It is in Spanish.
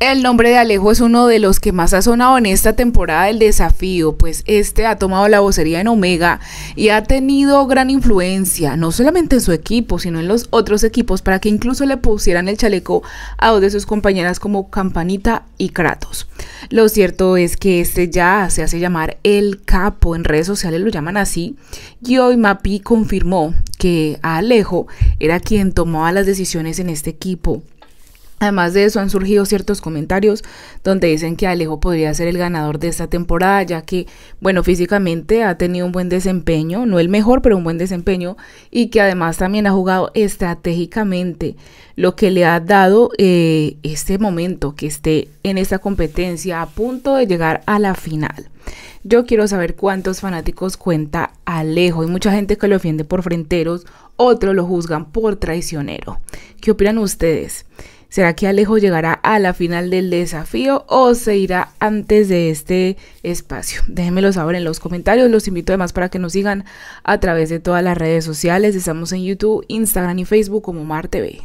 El nombre de Alejo es uno de los que más ha sonado en esta temporada del desafío, pues este ha tomado la vocería en Omega y ha tenido gran influencia, no solamente en su equipo, sino en los otros equipos, para que incluso le pusieran el chaleco a dos de sus compañeras como Campanita y Kratos. Lo cierto es que este ya se hace llamar el capo, en redes sociales lo llaman así, y hoy Mapi confirmó que Alejo era quien tomaba las decisiones en este equipo. Además de eso han surgido ciertos comentarios donde dicen que Alejo podría ser el ganador de esta temporada, ya que, bueno, físicamente ha tenido un buen desempeño, no el mejor, pero un buen desempeño, y que además también ha jugado estratégicamente, lo que le ha dado eh, este momento que esté en esta competencia a punto de llegar a la final. Yo quiero saber cuántos fanáticos cuenta Alejo. Hay mucha gente que lo defiende por frenteros, otros lo juzgan por traicionero. ¿Qué opinan ustedes? ¿Será que Alejo llegará a la final del desafío o se irá antes de este espacio? Déjenmelo saber en los comentarios. Los invito además para que nos sigan a través de todas las redes sociales. Estamos en YouTube, Instagram y Facebook como Mar TV.